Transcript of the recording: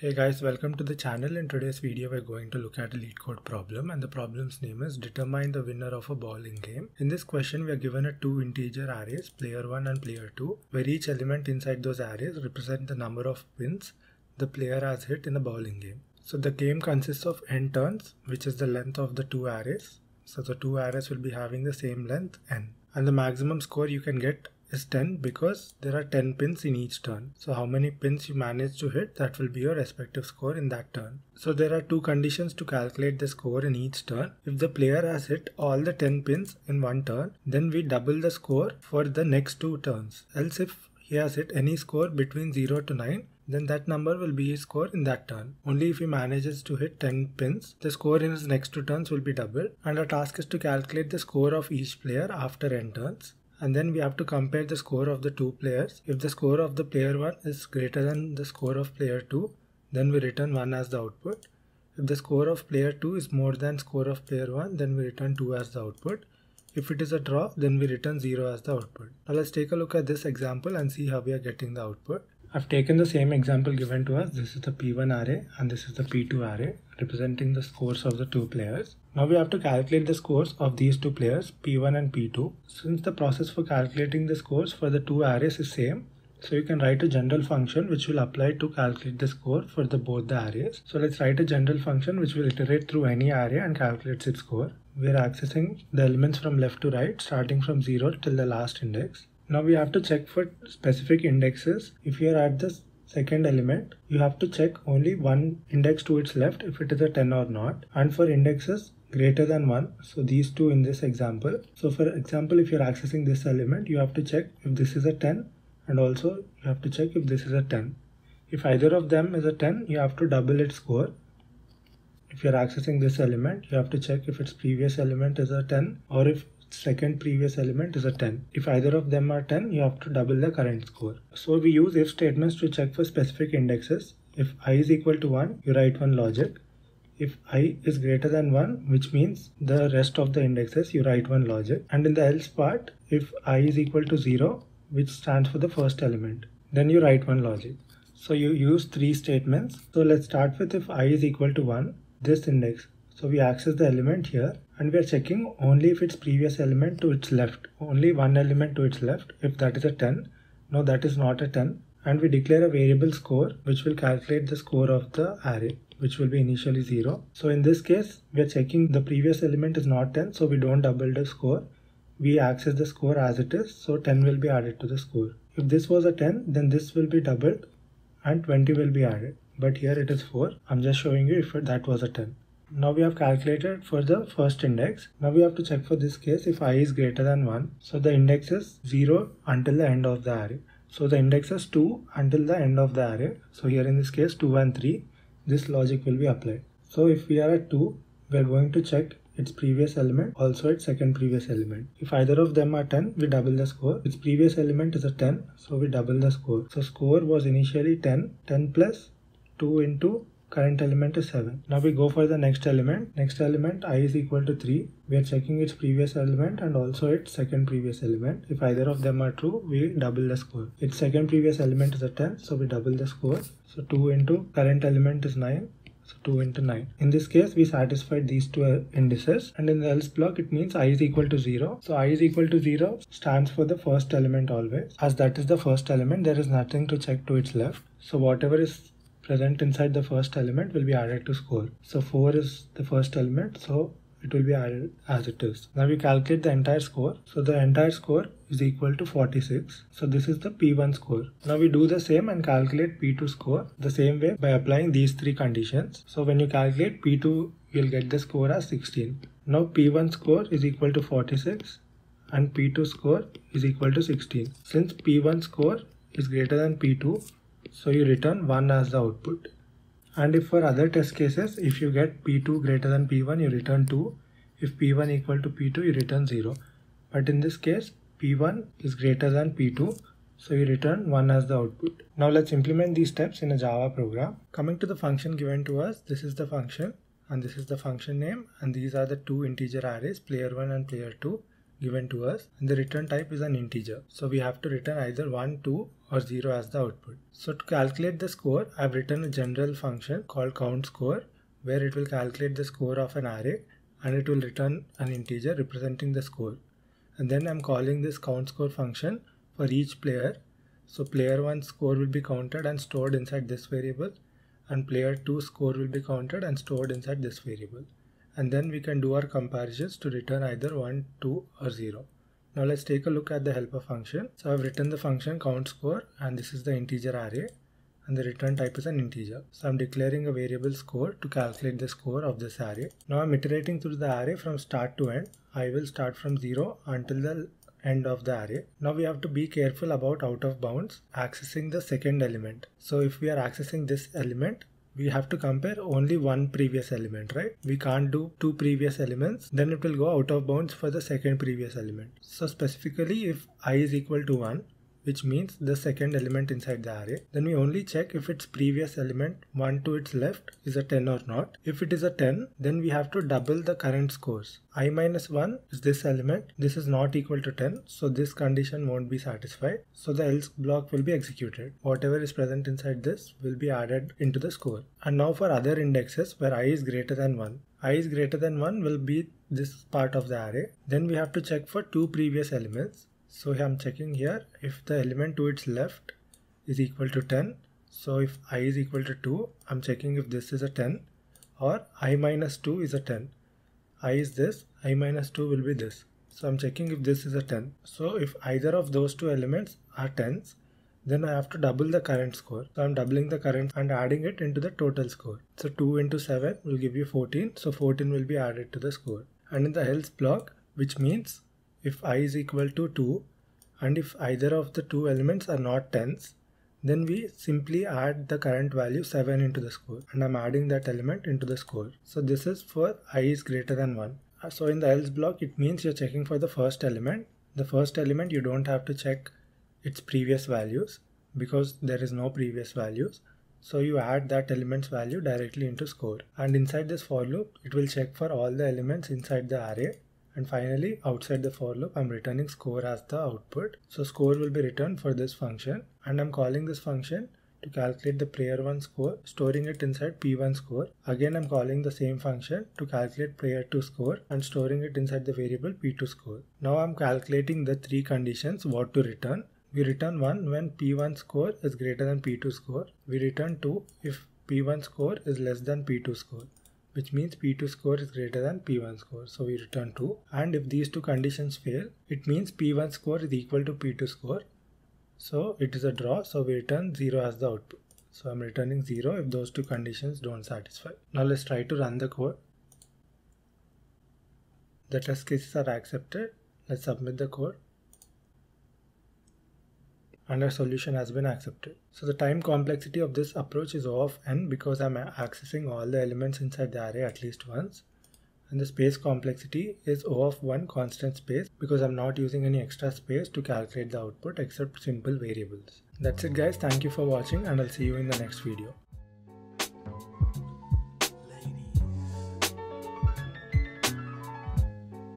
Hey guys, welcome to the channel. In today's video, we're going to look at a LeetCode problem and the problem's name is determine the winner of a bowling game. In this question, we are given a two integer arrays, player 1 and player 2, where each element inside those arrays represent the number of pins the player has hit in a bowling game. So the game consists of n turns, which is the length of the two arrays. So the two arrays will be having the same length n. And the maximum score you can get is 10 because there are 10 pins in each turn. So how many pins you manage to hit that will be your respective score in that turn. So there are two conditions to calculate the score in each turn. If the player has hit all the 10 pins in one turn then we double the score for the next two turns. Else if he has hit any score between 0 to 9 then that number will be his score in that turn. Only if he manages to hit 10 pins, the score in his next two turns will be doubled and our task is to calculate the score of each player after n turns and then we have to compare the score of the two players. If the score of the player 1 is greater than the score of player 2, then we return 1 as the output. If the score of player 2 is more than score of player 1, then we return 2 as the output. If it is a draw, then we return 0 as the output. Now let's take a look at this example and see how we are getting the output. I've taken the same example given to us. This is the P1 array and this is the P2 array representing the scores of the two players. Now we have to calculate the scores of these two players P1 and P2. Since the process for calculating the scores for the two arrays is same, so you can write a general function which will apply to calculate the score for the both the arrays. So let's write a general function which will iterate through any array and calculates its score. We are accessing the elements from left to right starting from 0 till the last index. Now we have to check for specific indexes. If you are at the second element, you have to check only one index to its left if it is a 10 or not. And for indexes greater than 1, so these two in this example. So for example, if you're accessing this element, you have to check if this is a 10 and also you have to check if this is a 10. If either of them is a 10, you have to double its score. If you're accessing this element, you have to check if its previous element is a 10 or if second previous element is a 10. If either of them are 10, you have to double the current score. So we use if statements to check for specific indexes. If i is equal to 1, you write one logic. If i is greater than 1, which means the rest of the indexes, you write one logic. And in the else part, if i is equal to 0, which stands for the first element, then you write one logic. So you use three statements. So let's start with if i is equal to 1, this index. So we access the element here and we are checking only if its previous element to its left only one element to its left. If that is a 10 no that is not a 10 and we declare a variable score which will calculate the score of the array which will be initially 0 so in this case we are checking the previous element is not 10 so we don't double the score. We access the score as it is so 10 will be added to the score. If this was a 10 then this will be doubled and 20 will be added. But here it is 4 i'm just showing you if that was a 10 now we have calculated for the first index. Now we have to check for this case if i is greater than 1. So the index is 0 until the end of the array. So the index is 2 until the end of the array. So here in this case 2 and 3 this logic will be applied. So if we are at 2 we are going to check its previous element also its second previous element. If either of them are 10 we double the score. Its previous element is a 10 so we double the score. So score was initially 10 10 plus 2 into current element is 7. Now we go for the next element. Next element i is equal to 3. We are checking its previous element and also its second previous element. If either of them are true, we double the score. Its second previous element is a 10, so we double the score. So 2 into current element is 9. So 2 into 9. In this case, we satisfied these two indices and in the else block, it means i is equal to 0. So i is equal to 0 stands for the first element always. As that is the first element, there is nothing to check to its left. So whatever is present inside the first element will be added to score. So 4 is the first element, so it will be added as it is. Now we calculate the entire score. So the entire score is equal to 46. So this is the P1 score. Now we do the same and calculate P2 score the same way by applying these three conditions. So when you calculate P2, you'll get the score as 16. Now P1 score is equal to 46 and P2 score is equal to 16. Since P1 score is greater than P2, so you return 1 as the output. And if for other test cases, if you get P2 greater than P1, you return 2. If P1 equal to P2, you return 0. But in this case, P1 is greater than P2, so you return 1 as the output. Now let's implement these steps in a Java program. Coming to the function given to us, this is the function and this is the function name and these are the two integer arrays player 1 and player 2 given to us and the return type is an integer. So we have to return either 1, 2 or 0 as the output. So to calculate the score, I've written a general function called count score where it will calculate the score of an array and it will return an integer representing the score. And then I'm calling this count score function for each player. So player 1 score will be counted and stored inside this variable and player 2 score will be counted and stored inside this variable. And then we can do our comparisons to return either 1, 2 or 0. Now let's take a look at the helper function. So I've written the function count score and this is the integer array and the return type is an integer. So I'm declaring a variable score to calculate the score of this array. Now I'm iterating through the array from start to end. I will start from 0 until the end of the array. Now we have to be careful about out of bounds accessing the second element. So if we are accessing this element, we have to compare only one previous element, right? We can't do two previous elements, then it will go out of bounds for the second previous element. So specifically if i is equal to 1, which means the second element inside the array. Then we only check if its previous element 1 to its left is a 10 or not. If it is a 10, then we have to double the current scores. i minus 1 is this element. This is not equal to 10, so this condition won't be satisfied. So the else block will be executed. Whatever is present inside this will be added into the score. And now for other indexes where i is greater than 1. i is greater than 1 will be this part of the array. Then we have to check for two previous elements so I'm checking here if the element to its left is equal to 10 so if i is equal to 2 I'm checking if this is a 10 or i minus 2 is a 10 i is this i minus 2 will be this so I'm checking if this is a 10 so if either of those two elements are 10s then I have to double the current score. So I'm doubling the current and adding it into the total score. So 2 into 7 will give you 14. So 14 will be added to the score. And in the else block, which means if i is equal to 2 and if either of the two elements are not tens then we simply add the current value 7 into the score and I'm adding that element into the score. So this is for i is greater than 1. Uh, so in the else block it means you're checking for the first element. The first element you don't have to check its previous values because there is no previous values. So you add that element's value directly into score and inside this for loop it will check for all the elements inside the array and finally, outside the for loop, I'm returning score as the output. So score will be returned for this function and I'm calling this function to calculate the player 1 score, storing it inside p1 score. Again, I'm calling the same function to calculate player 2 score and storing it inside the variable p2 score. Now I'm calculating the three conditions what to return. We return 1 when p1 score is greater than p2 score. We return 2 if p1 score is less than p2 score which means P2 score is greater than P1 score. So we return 2. And if these two conditions fail, it means P1 score is equal to P2 score. So it is a draw. So we return 0 as the output. So I'm returning 0 if those two conditions don't satisfy. Now let's try to run the code. The test cases are accepted. Let's submit the code and our solution has been accepted. So the time complexity of this approach is O of n because I'm accessing all the elements inside the array at least once. And the space complexity is O of 1 constant space because I'm not using any extra space to calculate the output except simple variables. That's it guys. Thank you for watching and I'll see you in the next video.